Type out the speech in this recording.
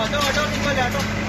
auto auto निकल ऑटो